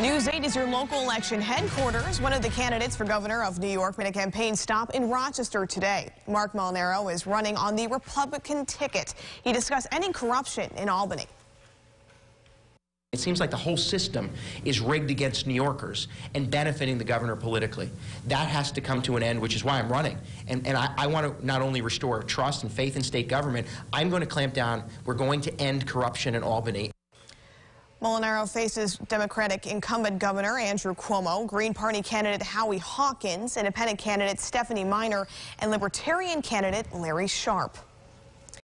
News 8 is your local election headquarters. One of the candidates for governor of New York made a campaign stop in Rochester today. Marc Molinaro is running on the Republican ticket. He discussed ending corruption in Albany. It seems like the whole system is rigged against New Yorkers and benefiting the governor politically. That has to come to an end, which is why I'm running. And, and I, I want to not only restore trust and faith in state government, I'm going to clamp down. We're going to end corruption in Albany. Molinaro faces Democratic incumbent Governor Andrew Cuomo, Green Party candidate Howie Hawkins, independent candidate Stephanie Miner, and Libertarian candidate Larry Sharpe.